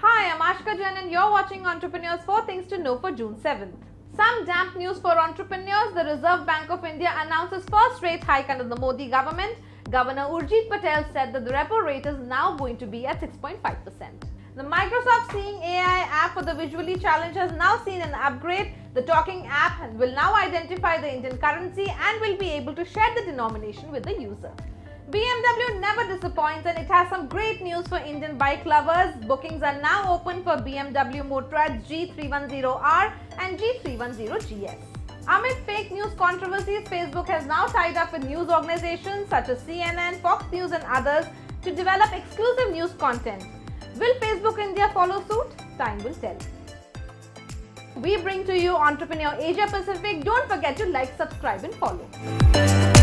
Hi, I'm Aashika Jain and you're watching Entrepreneurs 4 Things to Know for June 7th. Some damp news for entrepreneurs. The Reserve Bank of India announces first rate hike under the Modi government. Governor Urjit Patel said that the repo rate is now going to be at 6.5%. The Microsoft Seeing AI app for the visually challenged has now seen an upgrade. The talking app will now identify the Indian currency and will be able to share the denomination with the user. BMW never disappoints and it has some great news for Indian bike lovers. Bookings are now open for BMW Motorrad G310R and G310GS. Amid fake news controversies, Facebook has now tied up with news organizations such as CNN, Fox News and others to develop exclusive news content. Will Facebook India follow suit? Time will tell. We bring to you Entrepreneur Asia Pacific. Don't forget to like, subscribe and follow.